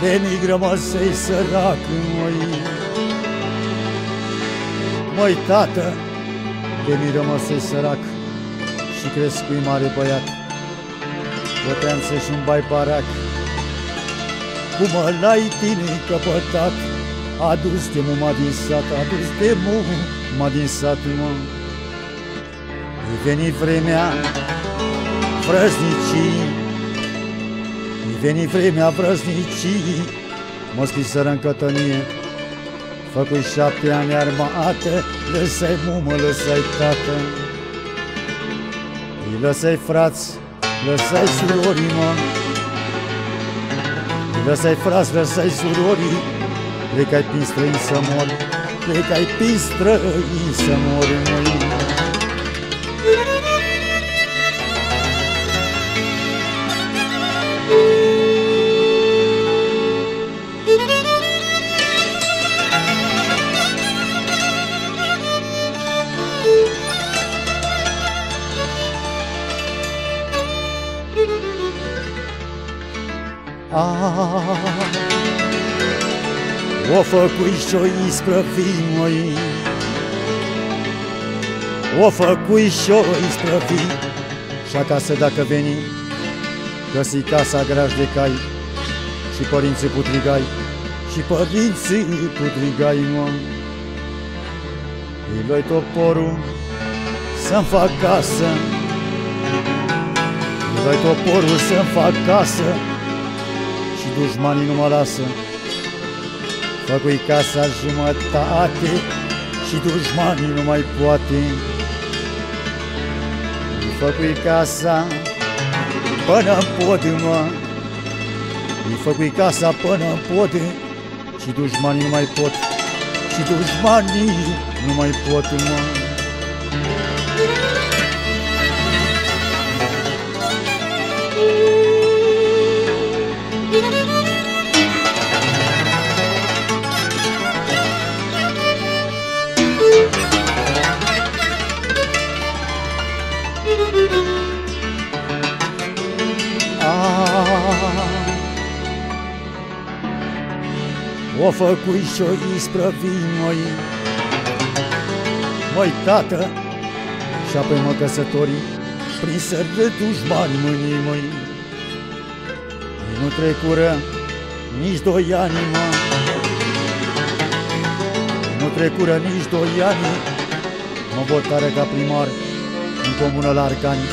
De migră masei sărac, măi Măi, tată, de migră masei sărac Și crescui mare băiat. Plăteam să-și un bai parac Cum l-ai tine căpătat? Adus de muma din sat, adus de muma din sat, mă. Veni vremea vrăznicii. I veni vremea vrăznicii Mă scriseră în cătănie. Făcui șapte ani armată Lăsai mumă, lăsai tată. Îi lăsai frați, lăsai surorii, mă. Îi lăsai frați, lăsai surorii Plecai prin străini să mor Plecai prin străini să mor, măi O făcui și-o isprăvi, măi O făcui și-o isprăvi Și acasă dacă veni Găsi casa graj de cai. Și părinții putrigai Și părinții putrigai, mă. Îi luai toporul Să-mi fac casă. Îi luai toporul să-mi fac casă dușmanii nu mă lasă. Făcui casa jumătate și dușmanii nu mai poate. Îi făcui casa până-n pod, mă. Îi făcui casa până-n pod și dușmanii nu mai pot. Și dușmanii nu mai pot, mă O făcui și-o isprăvi, măi Măi, tată Și apoi mă căsători Prin sări de dușmani mâinii, măi Nu trecură nici doi ani, mă. Nu trecură nici doi ani Mă votare ca primar În comună la Arcani.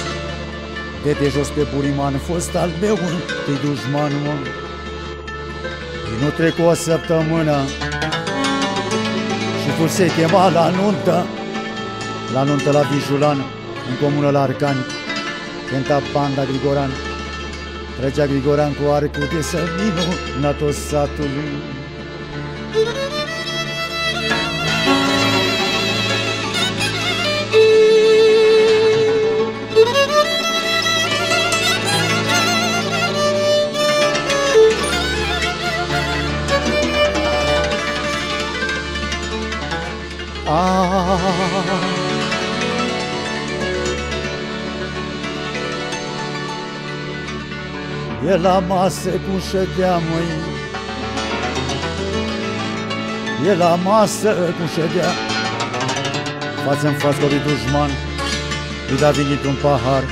De de jos pe Buriman Fost al meu întâi dușman, mă nu trecu o săptămână Și fuse chemat la nuntă La nuntă la Vijulan În comună la Arcani Cânta banda Grigoran. Trăgea Grigoran cu arcul de săminu În tot E la masă cum ședea, măi. E la masă cum ședea. Față-n față lui dușman. Îi da vin dintr-un pahar.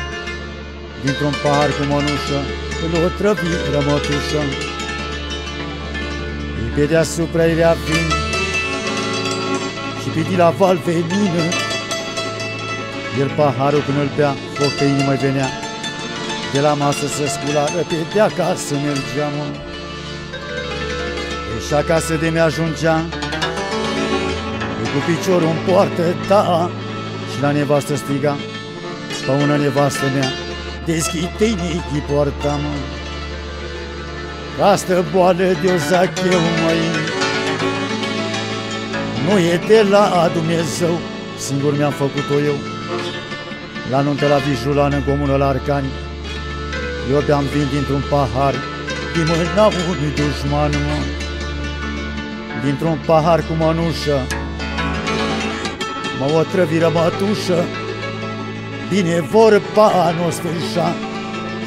Dintr-un pahar cu mănușă Îl o trăbi rămătușă Îi pe deasupra îi vin Și pidi la val venină El paharul când îl bea Foc pe inimă venea. De la masă să sculară pe de acasă mergeam Și acasă de mi-ajungea Cu piciorul în poartă, da Și la nevastă striga Spăună nevastă mea. Deschide nichi poarta, mă. Castă boală de-o zacheu, măi Nu e de la Dumnezeu. Singur mi-am făcut-o eu. La nuntă la Vijulan, în comună la Arcani eu beam vin dintr-un pahar Din mâna unui dușman, mă. Dintr-un pahar cu mănușă Mă otrăviră mătușă. Bine vorba nu sfârșa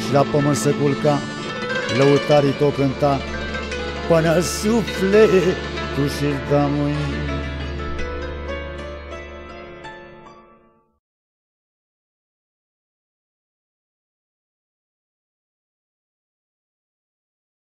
Și la pământ să culca Lăutarii tot cânta. Până sufletul și-l da mâini